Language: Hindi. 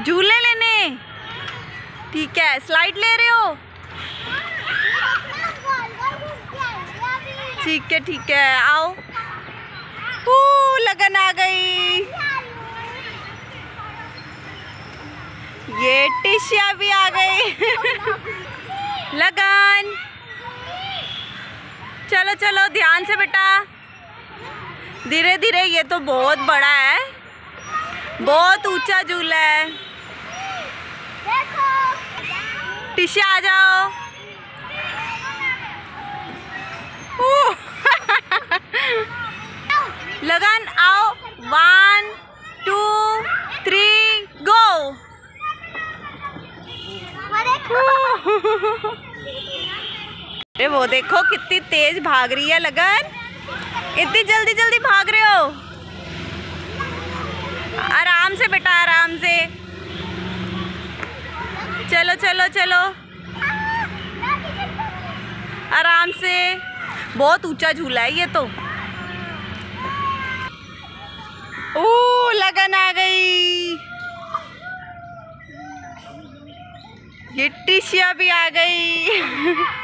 झूले लेने। ठीक है स्लाइड ले रहे हो? ठीक है ठीक है, आओ। लगन आ गई। ये टिशिया भी आ गई। लगन। चलो चलो, ध्यान से बेटा। धीरे धीरे ये तो बहुत बड़ा है। बहुत ऊँचा झूला है। टिशिया आ जाओ। लगन आओ। वन टू थ्री गो अरे वो देखो कितनी तेज भाग रही है लगन। इतनी जल्दी जल्दी भाग रहे हो। आराम से, बेटा, आराम से। चलो चलो चलो। आराम से। बहुत ऊँचा झूला है ये तो। ओ लगन आ गई। ये टिशिया भी आ गई।